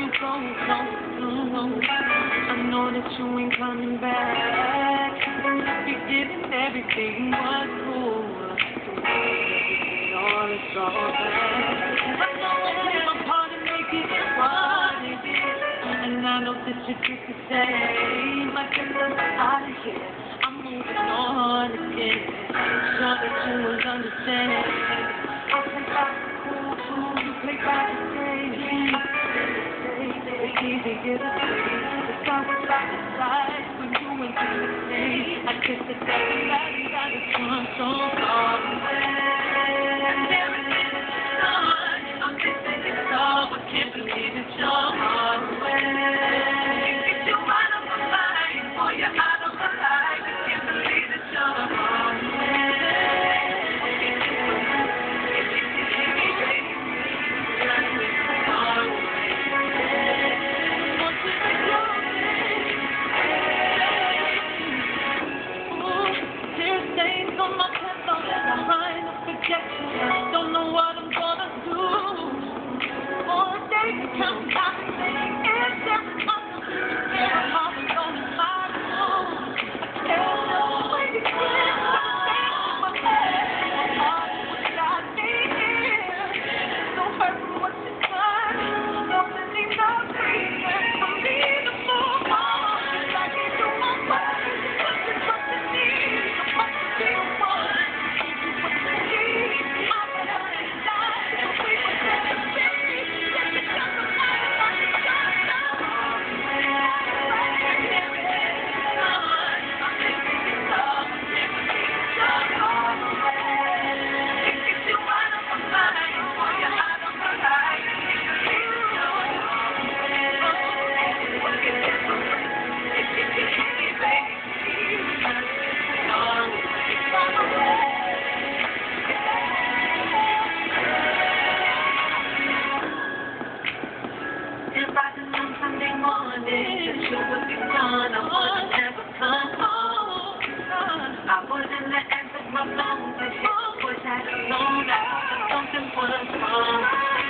you go, go, go, I know that you ain't coming back. You're giving everything but cool. The way that all is all bad. I know I have a part in making it what it is. And I know that you did the same. I can run out of here. I'm moving on again. Sure that you will understand. I think I'm cool, cool. You play by the Say. It's always like the side when you. I guess the devil got inside the so away. Don't know what I'm gonna do. All day come back morning you would be gone, I wouldn't ever come home. I wouldn't my phone had something was wrong.